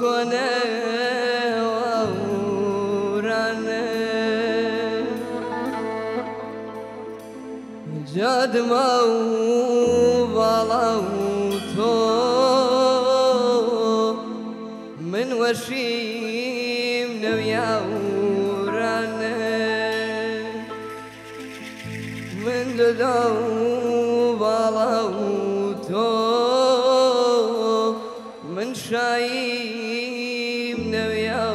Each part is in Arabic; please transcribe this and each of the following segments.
کنه آورنه جدما و بالا و تو من وشیم نویا و رنه من دو من شايم نويا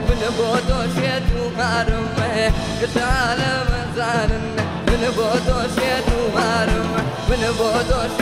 بودو شيت ومعرم قلت على مزان من بودو شيت ومعرم من بودو